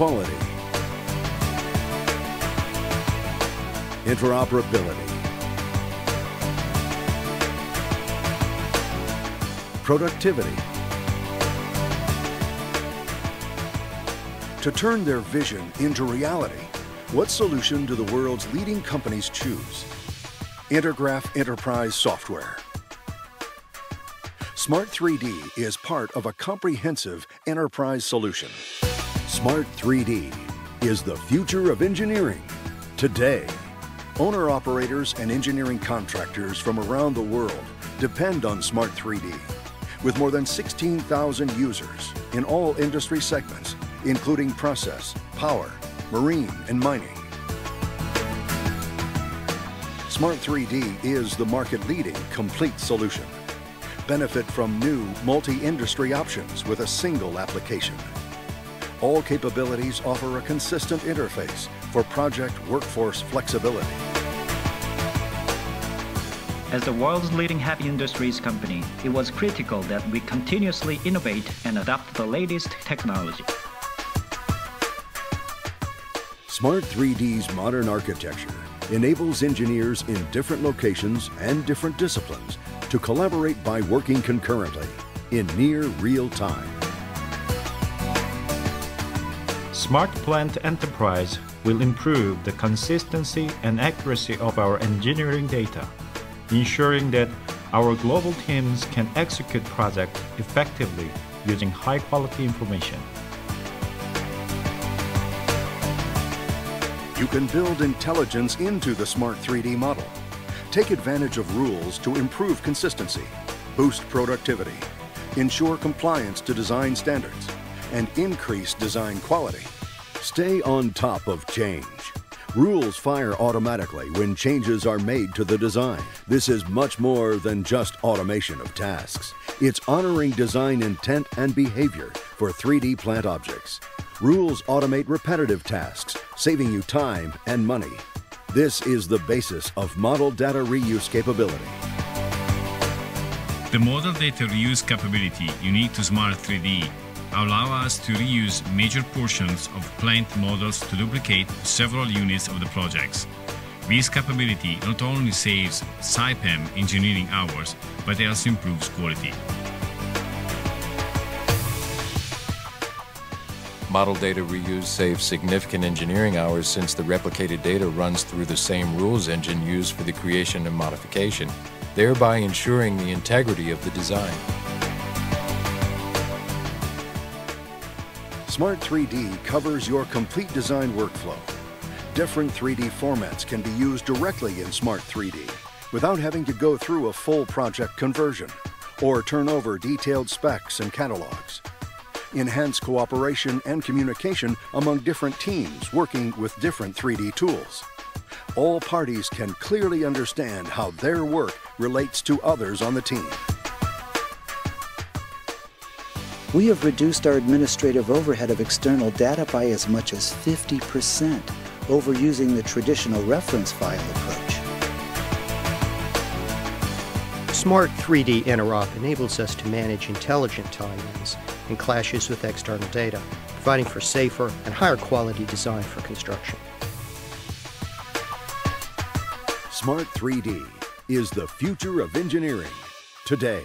quality, interoperability, productivity. To turn their vision into reality, what solution do the world's leading companies choose? Intergraph Enterprise Software. Smart 3D is part of a comprehensive enterprise solution. Smart 3D is the future of engineering today. Owner operators and engineering contractors from around the world depend on Smart 3D. With more than 16,000 users in all industry segments, including process, power, marine, and mining. Smart 3D is the market-leading complete solution. Benefit from new multi-industry options with a single application. All capabilities offer a consistent interface for project workforce flexibility. As the world's leading heavy industries company, it was critical that we continuously innovate and adopt the latest technology. Smart 3D's modern architecture enables engineers in different locations and different disciplines to collaborate by working concurrently in near real time. Smart Plant Enterprise will improve the consistency and accuracy of our engineering data, ensuring that our global teams can execute projects effectively using high-quality information. You can build intelligence into the Smart 3D model. Take advantage of rules to improve consistency, boost productivity, ensure compliance to design standards, and increase design quality. Stay on top of change. Rules fire automatically when changes are made to the design. This is much more than just automation of tasks. It's honoring design intent and behavior for 3D plant objects. Rules automate repetitive tasks, saving you time and money. This is the basis of model data reuse capability. The model data reuse capability unique to Smart 3D allow us to reuse major portions of plant models to duplicate several units of the projects. This capability not only saves Saipem engineering hours, but also improves quality. Model data reuse saves significant engineering hours since the replicated data runs through the same rules engine used for the creation and modification, thereby ensuring the integrity of the design. Smart 3D covers your complete design workflow. Different 3D formats can be used directly in Smart 3D without having to go through a full project conversion or turn over detailed specs and catalogs enhance cooperation and communication among different teams working with different 3D tools. All parties can clearly understand how their work relates to others on the team. We have reduced our administrative overhead of external data by as much as 50% over using the traditional reference file approach. Smart 3D Interop enables us to manage intelligent tie-ins and clashes with external data, providing for safer and higher quality design for construction. Smart 3D is the future of engineering today.